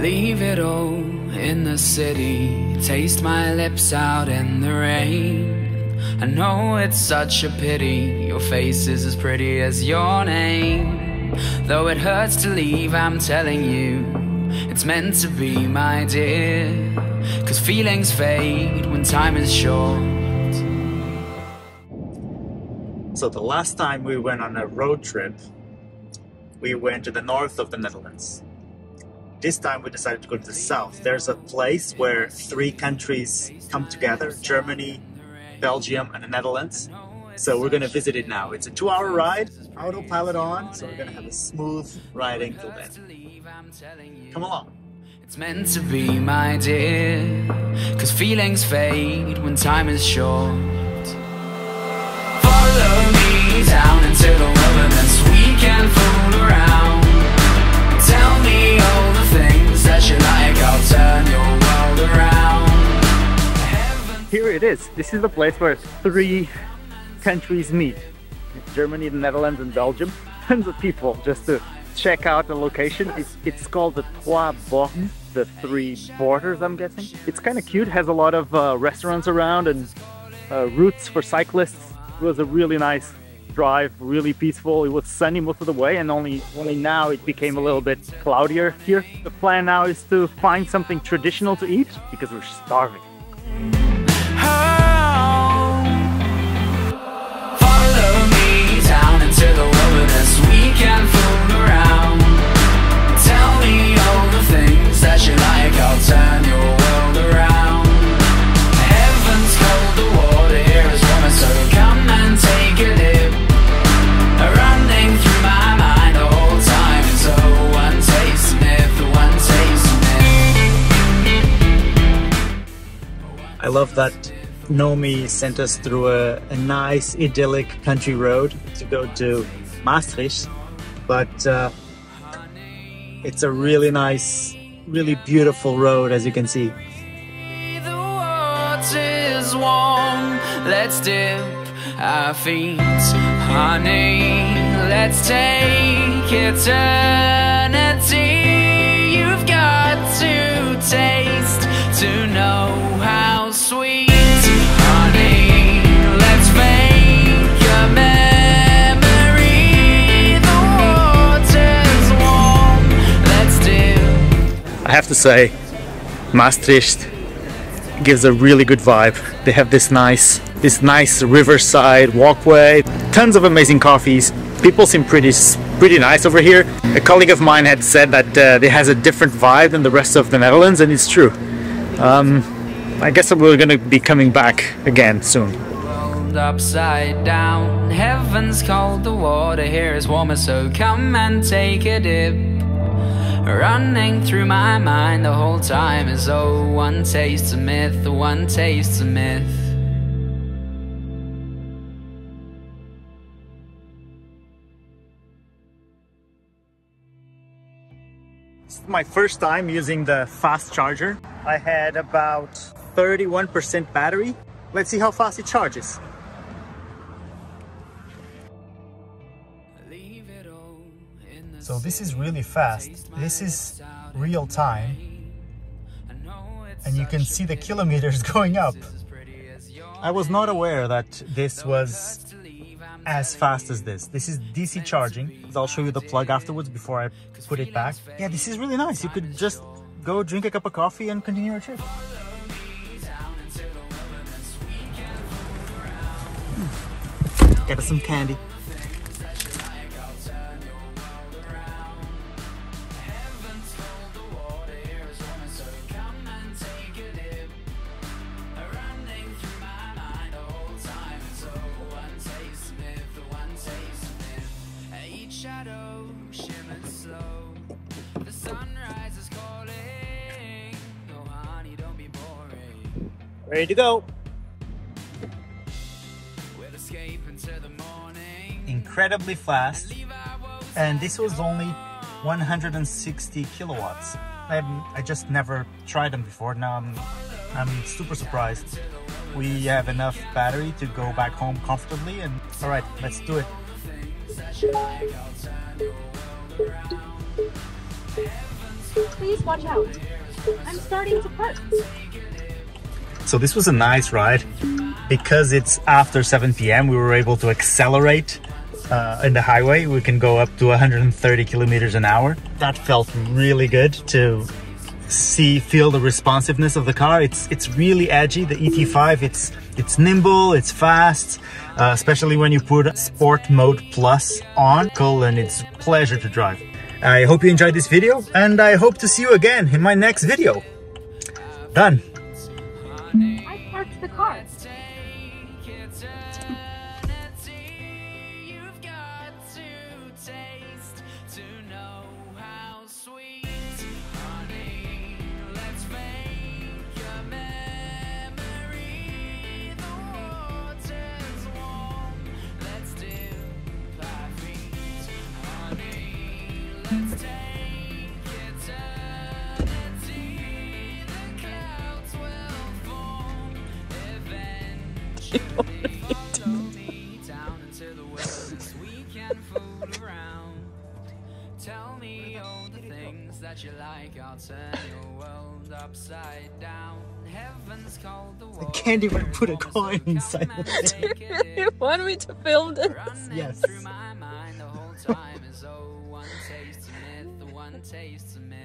it all in the city. Taste my lips out in the rain. I know it's such a pity. Your face is as pretty as your name. Though it hurts to leave, I'm telling you, it's meant to be, my dear. Cause feelings fade when time is short. So the last time we went on a road trip, we went to the north of the Netherlands. This time we decided to go to the south. There's a place where three countries come together Germany, Belgium, and the Netherlands. So we're gonna visit it now. It's a two hour ride, autopilot on, so we're gonna have a smooth riding till then. Come along. It's meant to be, my dear. Cause feelings fade when time is short. Follow me down into the wilderness. We can fool around. Tell me all I'll turn your world around. Here it is. This is the place where three countries meet. Germany, the Netherlands, and Belgium. Tons of people just to check out the location. It's, it's called the Trois Bornes, the three borders, I'm guessing. It's kind of cute, has a lot of uh, restaurants around and uh, routes for cyclists. It was a really nice drive, really peaceful. It was sunny most of the way and only, only now it became a little bit cloudier here. The plan now is to find something traditional to eat because we're starving. That Nomi sent us through a, a nice idyllic country road to go to Maastricht, but uh, it's a really nice, really beautiful road as you can see. The water's warm. Let's dip our feet, honey. Let's take eternity. You've got to taste to know I have to say, Maastricht gives a really good vibe. They have this nice, this nice riverside walkway, tons of amazing coffees. People seem pretty, pretty nice over here. A colleague of mine had said that uh, it has a different vibe than the rest of the Netherlands, and it's true. Um, I guess we're gonna be coming back again soon. upside down. Heaven's cold, the water here is warmer, so come and take a dip. Running through my mind the whole time is oh, one taste of myth, one taste of myth. This is my first time using the fast charger. I had about 31% battery. Let's see how fast it charges. Leave it all So this is really fast. This is real time. I know it's and you can see the kilometers going up. it's as pretty as your I was not aware that this was hurts to leave, I'm as fast as this. This is DC charging. I'll show you the plug afterwards before I put it back. Yeah, this is really nice. You could just go drink a cup of coffee and continue your trip. Get us some candy. The sunrise is calling. Oh, honey, don't be boring. Ready to go. We'll escape into the morning. Incredibly fast. Leave our woes And this was only 160 kilowatts. I, I just never tried them before. Now I'm, I'm super surprised. We have enough battery to go back home comfortably. And all right, let's do it. Please watch out. I'm starting to park. So this was a nice ride. Because it's after 7 p.m., we were able to accelerate uh, in the highway. We can go up to 130 kilometers an hour. That felt really good to see, feel the responsiveness of the car. It's it's really edgy. The ET5, it's it's nimble, it's fast, uh, especially when you put Sport Mode Plus on. Cool, and it's pleasure to drive. I hope you enjoyed this video, and I hope to see you again in my next video. Done. I parked the car. All the things that you like. I'll turn your world upside down. Heaven's called the water. can't even put a coin inside the thing. you want me to film this? Running Yes. through my mind the whole time is oh one taste myth, the one taste myth.